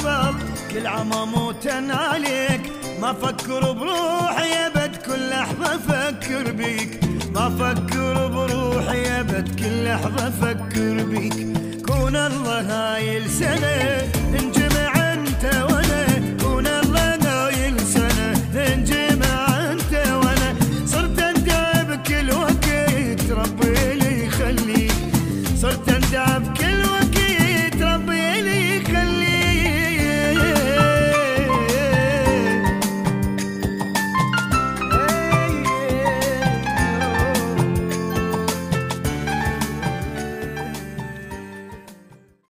العبر كل عام أموت عليك. ما أفكر بروحي أبد كل لحظة أفكر بيك. ما أفكر بروحي أبد كل لحظة أفكر بيك. كون الله هاي السنة نجمع أنت وأنا. كون الله هاي السنة نجمع أنت وأنا. صرت انت بكل وقت ربي لي يخليك. صرت انت بكل